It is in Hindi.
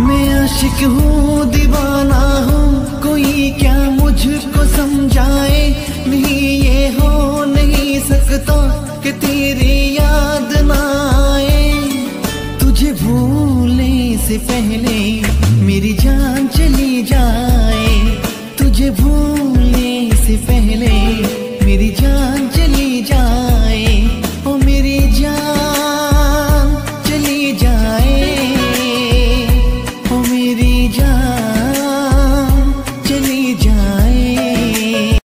मैं आशिक हूँ, दीवाना हूँ। कोई क्या मुझको समझाए? नहीं, ये हो नहीं सकता कि तेरी याद ना आए। तुझे भूलने से पहले मेरी जान चली जाए। तुझे भूल